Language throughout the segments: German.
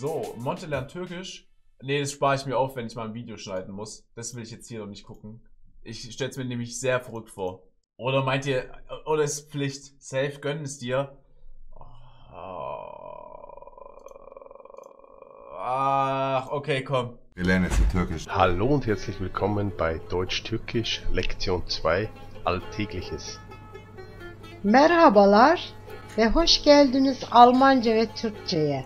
So, Monte lernt Türkisch. Nee, das spare ich mir auf, wenn ich mal ein Video schneiden muss. Das will ich jetzt hier noch nicht gucken. Ich stelle es mir nämlich sehr verrückt vor. Oder meint ihr, oder ist Pflicht? Safe, gönn es dir. Ach, okay, komm. Wir lernen jetzt in Türkisch. Hallo und herzlich willkommen bei Deutsch-Türkisch Lektion 2 Alltägliches. Merhabalar ve hoş geldiniz Almanca ve Türkçe'ye.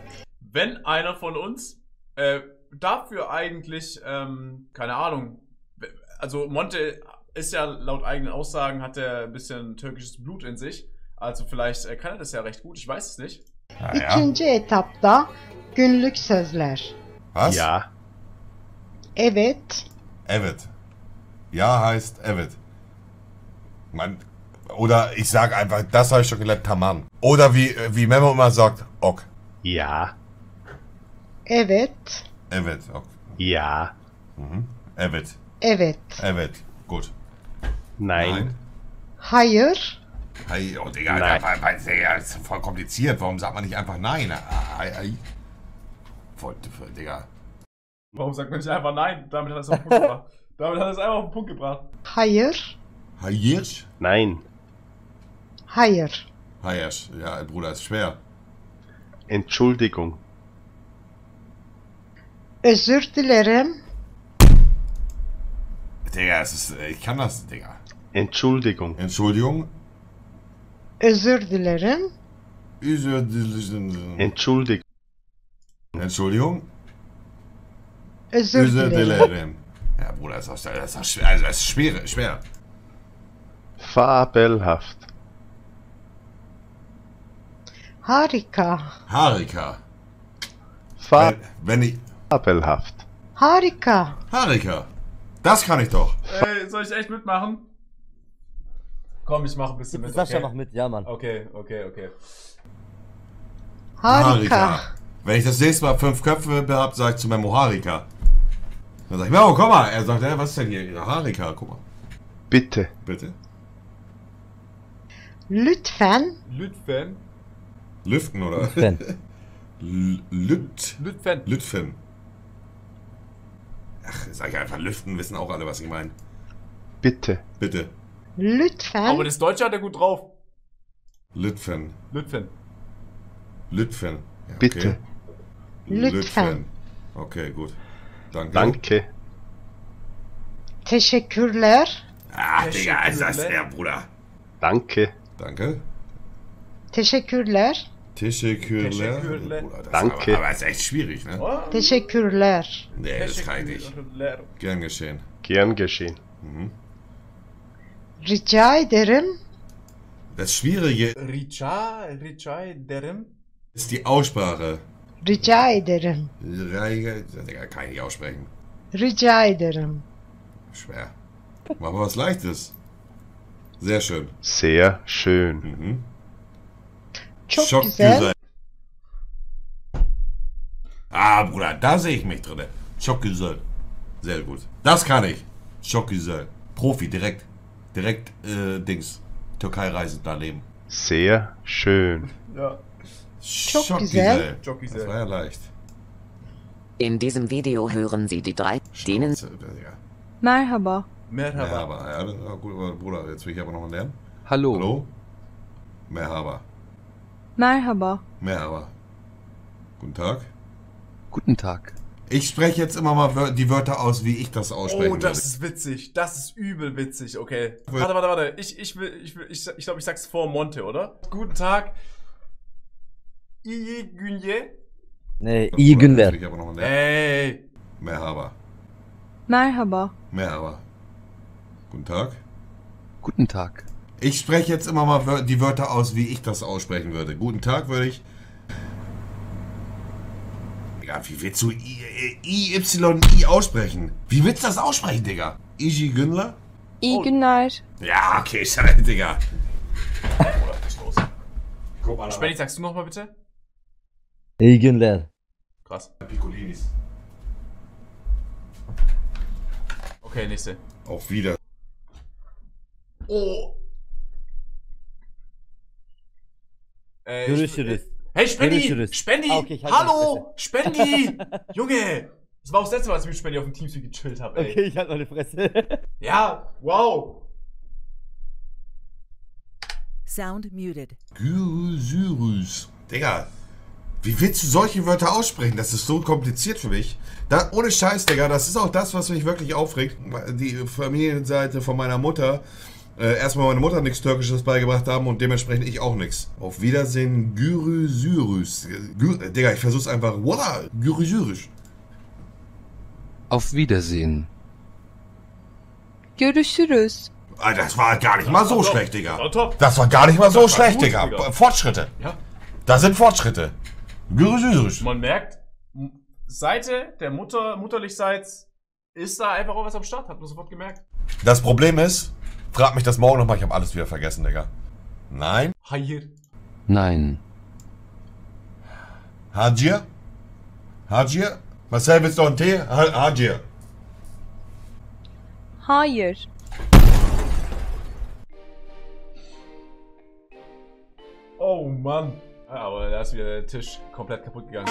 Wenn einer von uns äh, dafür eigentlich, ähm, keine Ahnung, also Monte ist ja laut eigenen Aussagen, hat er ein bisschen türkisches Blut in sich. Also vielleicht äh, kann er das ja recht gut, ich weiß es nicht. Ja, ja. İkinci etapta günlük sözler. Was? Ja, Evet, Evet. Ja heißt Evet. Man, oder ich sag einfach, das habe ich schon gelernt, Tamam. Oder wie, wie Memo immer sagt, Ok. ja, evet, Evet. Ok. ja, Mhm. Evet. evet. Evet. Gut. nein, Hayır, Hey, oh, Digga, Nein. Digga, das ist voll kompliziert. Warum sagt man nicht einfach nein? Ei, ei. Voll, voll, Digga. Warum sagt man nicht einfach nein? Damit hat er es auf den Punkt gebracht. Damit hat er es einfach auf den Punkt gebracht. hayır, Hayır? nein, hayır. Hayır. Ja, Bruder, ist schwer. Entschuldigung, Özür dilerim, Digga, es ist, äh, ich kann das, Digga. Entschuldigung, Entschuldigung. özür dilerim, Üzü- Entschuldigung, Entschuldigung. özür Özür dilerim. dilerim. Ja, Bruder, das ist, auch- das ist, schwer, also, das ist schwer, schwer. fabelhaft, Harika, Harika. Wenn, wenn ich. Fabelhaft, harika, Harika. Das kann ich doch. Ey, soll ich echt mitmachen? Komm, ich mach ein bisschen mit. Sascha okay? noch mit, ja, Mann. Okay, okay, okay. harika. Wenn ich das nächste Mal fünf Köpfe habe, sage ich zu Memo Harika. Dann sag ich, Memo, komm mal. Er sagt, ja, was ist denn hier? Harika, guck mal. bitte, Bitte. Lütfen, Lütfen. Lüften, oder? Lütfen. Lütfen. Lütfen. Ach, sag ich einfach Lüften, wissen auch alle, was ich meine. bitte, Bitte. lütfen, Aber das Deutsche hat er gut drauf. Lütfen. Lütfen. Lütfen. Ja, bitte, Lütfen. Okay, gut. Danke. danke, teşekkürler, Ah, Digga, ist das der Bruder. danke, Danke. teşekkürler, Teşekkürler. Teşekkürler. Bruder, das Danke. Aber, aber ist echt schwierig, ne? Oh. teşekkürler, Nee, das kann ich nicht. Gern geschehen. gern geschehen, rica ederim, Das Schwierige Rica, Rica derim. ist die Aussprache. rica ederim, kann ich nicht aussprechen. rica ederim. Schwer. Machen wir was Leichtes. Sehr schön. sehr schön, Mhm. Çok Çok güzel. Ah, Bruder, da sehe ich mich drin. Çok güzel. Sehr gut. Das kann ich. Çok güzel. Profi, direkt. Direkt, äh, Dings. Türkei-Reise da leben. sehr schön, Ja. Çok güzel. Das güzel. war ja leicht. In diesem Video hören Sie die drei, denen Schnauze, Digga. Merhaba. Merhaba. Ja, gut, Bruder, jetzt will ich aber noch mal lernen. Hallo. Hallo? Merhaba. Merhaba. Merhaba. Guten Tag. Guten Tag. Ich spreche jetzt immer mal die Wörter aus, wie ich das aussprechen Oh, das würde. ist witzig. Das ist übel witzig, okay. Warte, warte, warte. Ich, ich will, ich will, ich, ich glaube, ich sag's vor Monte, oder? Guten Tag. İyi günler. Nee, iyi Bruder, günler. Ey. Merhaba. Merhaba. Merhaba. Guten Tag. Guten Tag. Ich spreche jetzt immer mal die Wörter aus, wie ich das aussprechen würde. Guten Tag würde ich. Digga, wie willst du I, I, Y, I aussprechen? Wie willst du das aussprechen, Digga? Iji Günler? İyi günler. Ja, okay, scheiße, Digga. Guck mal, Spenny, sagst du nochmal bitte? İyi günler. Krass. Piccolinis. Okay, nächste. Auf wieder. Oh. Äh, Görüşürüz. Ich, Hey, Spendi! Görüşürüz. Spendi! Ah, okay, halt Hallo! Spendi! Junge! Das war auch das letzte Mal, als ich mit Spendi auf dem Teamspeak gechillt habe, ey. Okay, ich halt meine Fresse. Ja, wow! Sound muted. Gyrosyrus. Digga, wie willst du solche Wörter aussprechen? Das ist so kompliziert für mich. Da, ohne Scheiß, Digga, das ist auch das, was mich wirklich aufregt. Die Familienseite von meiner Mutter. Äh, erstmal meine Mutter nichts Türkisches beigebracht haben und dementsprechend ich auch nichts. Auf Wiedersehen, Gyrosyrus. Gü Digga, ich versuch's einfach. Voila, Gyrosyrus. Auf Wiedersehen. Görüşürüz. Ah, Das war gar nicht mal so Top. schlecht, Digga. Top. Das war gar nicht mal so schlecht, gut, Digga. Digga. Fortschritte. Ja. Da sind Fortschritte. Gyrosyrus. Man merkt, Seite der Mutter, mutterlichseits, ist da einfach auch was am Start, hat man sofort gemerkt. Das Problem ist, frag mich das morgen nochmal, ich habe alles wieder vergessen, Digga. Nein. Hayır. Nein. Hajir? Hajir? Marcel, willst du noch einen Tee? Ha- Hajir. Hayır. Oh Mann. Aber da ist wieder der Tisch komplett kaputt gegangen.